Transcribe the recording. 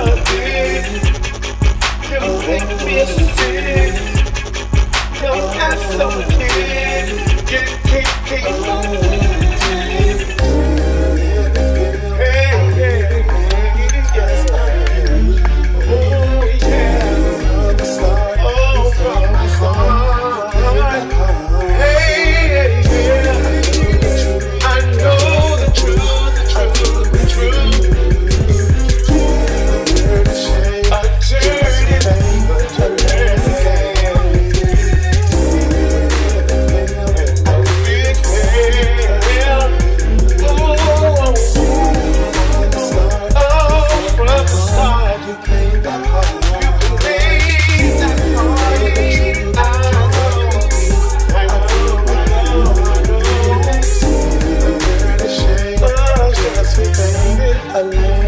Such. You make me sick. alone.